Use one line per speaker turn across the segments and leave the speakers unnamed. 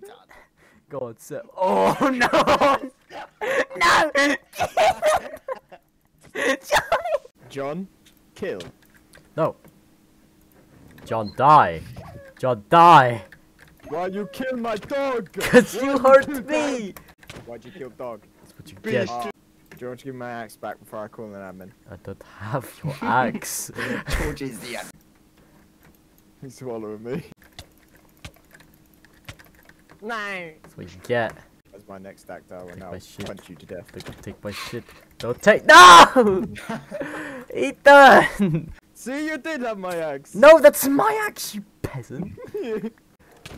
retard.
God, sir. Oh no! no! Johnny!
John, kill.
No. John, die. John, die.
Why you kill my dog?
Cause
Why
you hurt
that?
me.
Why'd you kill dog?
That's what you
Beast.
get.
Uh, do you want to give me my axe back before I call an admin?
I don't have your axe.
George is the end.
He's swallowing me.
That's what you get.
That's my next act. I will now
my shit.
punch you to death.
Take, take my shit. Don't take. No! Ethan!
See, you did have my axe.
No, that's my axe, you peasant.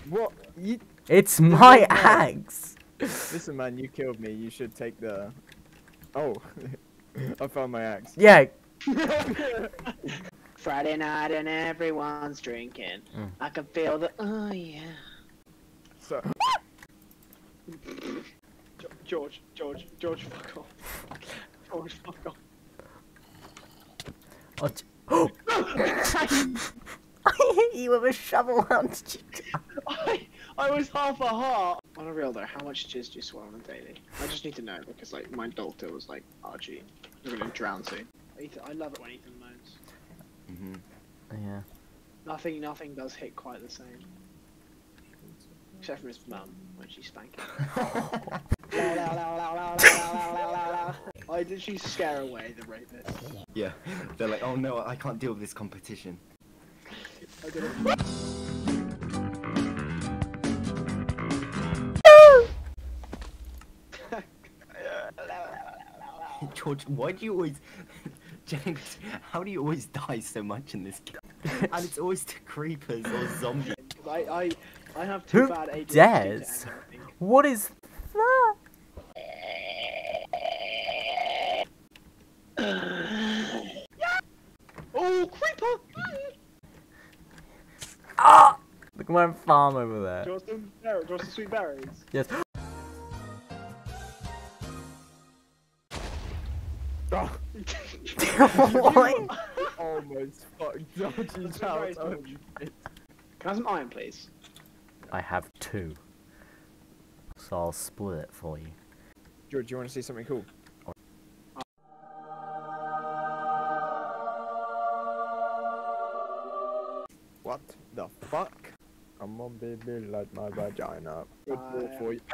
what? You...
It's my
not mine.
axe.
Listen, man, you killed me. You should take the. Oh, I found my axe.
Yeah.
Friday night and everyone's drinking.
Mm.
I can feel the oh yeah.
So,
George, George, George, fuck off. George, fuck off.
Oh, j- I hit you with a shovel. How did you
I, I was half a heart. On a real though, how much jizz do you swallow on a daily? I just need to know because like my doctor was like, Archie, you're gonna drown soon. Ethan, I love it when Ethan moans.
Mm-hmm.
Yeah.
Nothing, nothing does hit quite the same. Except for his mum when she's spanking. Why oh, did she scare away the rapist?
Yeah, they're like, oh no, I can't deal with this competition.
I.
George, why do you always, James? How do you always die so much in this game? and it's always to creepers or zombies.
I, I, I have too
Who
bad ADHD
dares? What is that?
Oh, creeper!
Ah! Look at my farm over there.
Do you want some? Do you want some sweet berries?
Yes.
oh, almost fucked Dodgy's
That's
house.
very Can I have some iron, please?
I have two. So I'll split it for you.
George, you want to see something cool? What the fuck? Come on, baby, light my vagina. Good ball
Uh,
for you.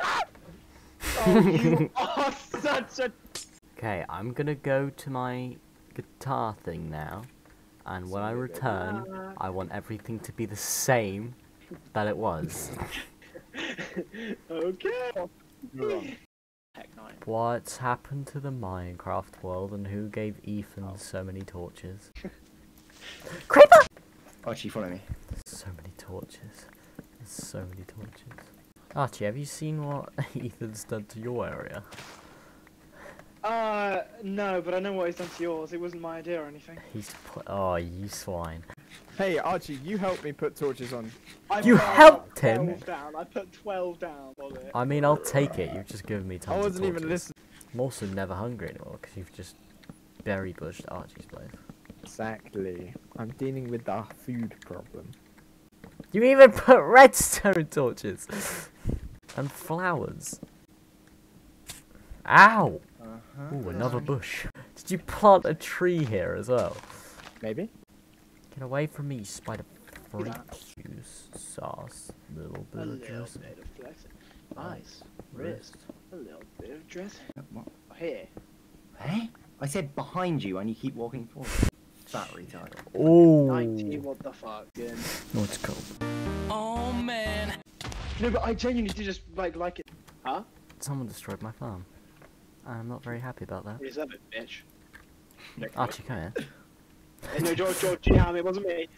Oh, you are such a.
Okay, I'm gonna go to my guitar thing now. And when I return, I want everything to be the same that it was.
okay.
You're wrong.
What's happened to the Minecraft world and who gave Ethan so many torches? Creeper!
Archie, follow me.
So many torches. There's so many torches. Archie, have you seen what Ethan's done to your area?
Uh, no, but I know what he's done to yours. It wasn't my idea or anything.
He's put. Oh, you swine.
Hey, Archie, you helped me put torches on.
I
You helped
12
him?
Down. I put 12 down on it.
I mean, I'll take it. You've just given me tons
I wasn't even listening.
I'm also never hungry anymore because you've just berry bushed Archie's place.
Exactly. I'm dealing with the food problem.
You even put redstone torches and flowers. Ow!
Uh-huh.
Ooh, another bush. Did you plant a tree here as well?
Maybe?
Get away from me, you spider freak. Juice, sauce, little
a
bit of
little
juice.
bit of flexing. Oh, nice. Wrist. A little bit of dress.
What?
Here.
Hey? I said behind you and you keep walking forward. Fat retard.
19,
Oh,
what the fuck? Again.
no, it's cold.
Oh, no, but I genuinely do just like like it. Huh?
Someone destroyed my farm. I'm not very happy about that.
You deserve it, bitch.
Archie, come here.
Hey, no, George, George, you know how it wasn't me?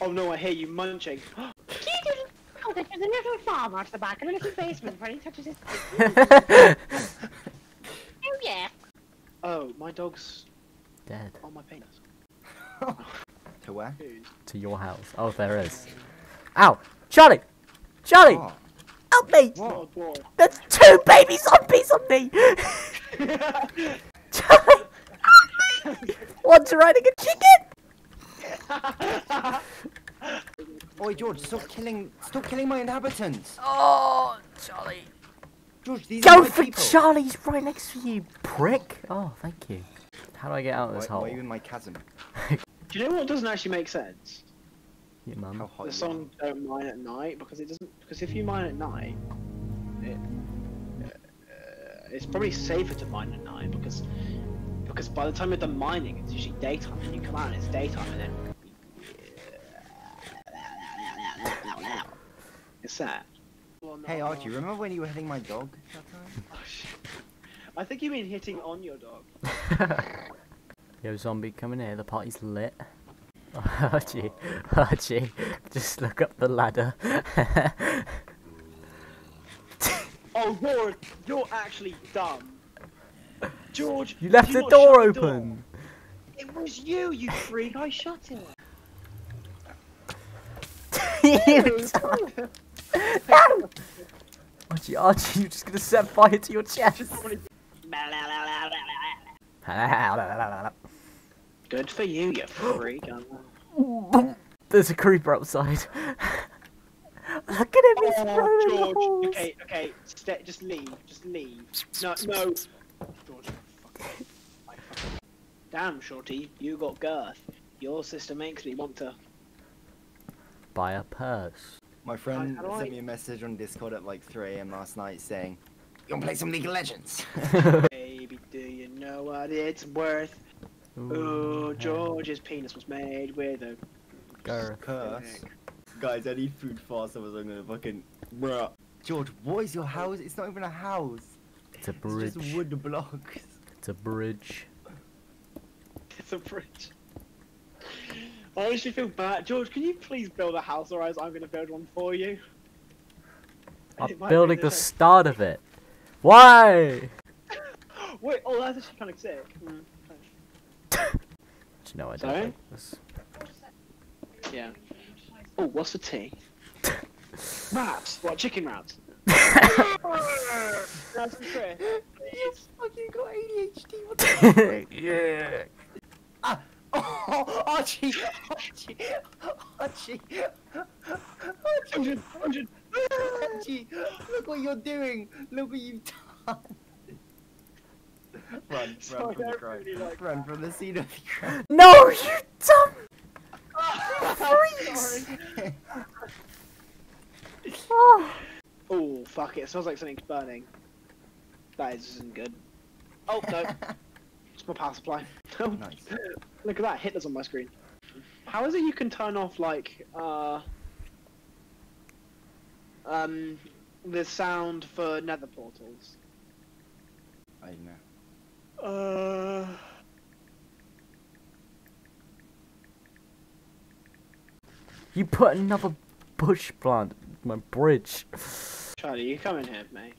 Oh no, I hear you munching.
Oh, there's a little farm out the back and a little basement where he touches his. Oh yeah.
oh, my dog's
Dead.
on my penis.
To where?
To your house. Oh, there is. Ow! Charlie! Charlie!
Oh,
Help me!
what?
Oh.
There's two baby zombies on me! Charlie! Help me! One's riding a chicken!
Oi, George, stop killing, stop killing my inhabitants.
Oh! Charlie.
George, these are
Go for
people.
Charlie's right next to you, prick. Oh, thank you. How do I get out of this
why
hole?
are you in my chasm?
Do you know what doesn't actually make sense?
Your mum.
How hot
The song "Don't Mine at Night" because it doesn't. Because if you mine at night, it, uh, it's probably safer to mine at night because because by the time you're done mining, it's usually daytime, and you come out and it's daytime, and then it's sad.
Hey Archie, remember when you were hitting my dog that time?
Oh, shit. I think you mean hitting on your dog.
Yo, zombie, coming here. The party's lit. Archie, Archie, just look up the ladder.
Oh, Lord, you're actually dumb. George,
you left the door open.
It was you, you freak. I shut it.
You- Archie, Archie, you're just gonna set fire to your chest.
Good for you, you freak.
There's a creeper outside. Look at him, he's
Oh, George. Okay, okay. Just leave. Just leave. No, no. George. fuck. I fucking- Damn, Shorty, you got girth. Your sister makes me want to.
Buy a purse.
My friend
how do
sent
I-
me a message on Discord at like 3am last night saying, You wanna play some League of Legends?
Baby, do you know what it's worth? Ooh, George's penis was made with a
Girth.
Curse. Guys, I need food fast, otherwise I'm gonna fucking. Bruh. George, what is your house? It's not even a house.
It's a
It's
bridge.
just wood blocks.
It's a bridge.
It's a bridge. I honestly feel bad. George, can you please build a house, or else I'm going to build one for you?
I'm
It might be
building the start of it. Why?
Wait, oh, that's actually kind of sick. Mm,
know I don't
Sorry?
like this.
yeah. Oh, what's for tea? Wraps. What? Chicken wraps? That's Chris.
You fucking got ADHD. What the
yeah.
Ah! Oh, Archie! Archie! Archie! Archie!
Hundred.
Archie! Look what you're doing! Look what you've done! Run, run
Sorry,
from the crime.
really like
Run from the scene of the crime.
No, you dumb.
Sorry.
Oh.
Oh, fuck it. It smells like something's burning. That isn't good. Oh, no. It's my power supply. Oh,
nice.
Look at that, Hitler's on my screen. How is it you can turn off like uh um the sound for nether portals?
I don't know.
Uh
You put another bush plant in my bridge.
Charlie, you come in here, mate.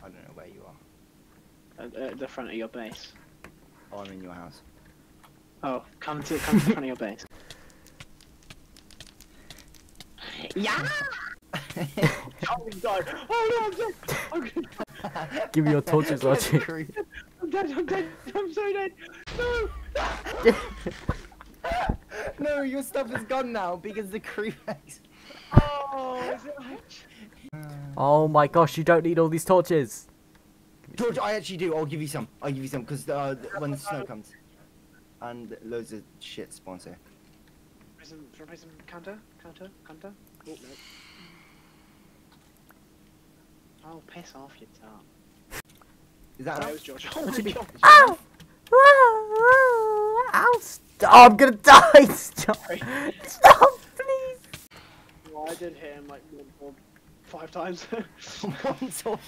I don't know where you are.
At, at the front of your base.
Oh, I'm in your house.
Oh, come to come to the front of your base. Yeah! oh, dead. Oh no, I'm dead. I'm dead.
Give me your torches, Archie.
I'm dead. I'm dead. I'm so dead. No.
no, your stuff is gone now because the creeper.
Oh, is it like...
Oh my gosh, you don't need all these torches.
George, I actually do. I'll give you some. I'll give you some because uh, when the snow comes, and loads of shit spawns here.
Play some, should I play some counter? Counter? Counter? Oh, no. Oh, piss off, you tart.
Is that
That
enough?
was George. Oh,
do you mean?
George.
Ow! Ow! Ow! Stop! I'm gonna die! Stop! Stop, please!
Well, I did hit him like more, more, five times.
Once or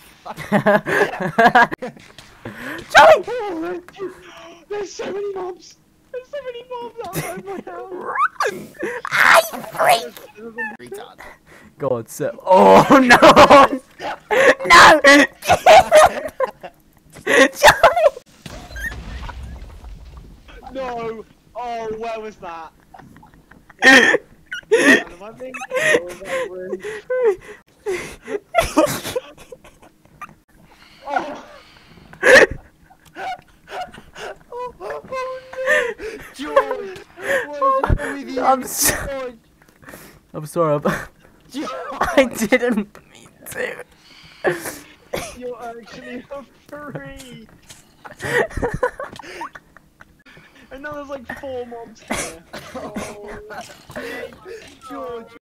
Charlie!
Oh, There's so many mobs! There's so many mobs outside my house!
Run! I freak!
retard.
Go on, sir. Oh no! No! Charlie!
No! Oh, where was that? Am I being- or was that rude? Oh,
no! George! What is wrong with you?
I'm so- I'm sorry, I'm...
George!
I didn't mean to.
You're actually a free. and now there's like four mobs here. Oh, George.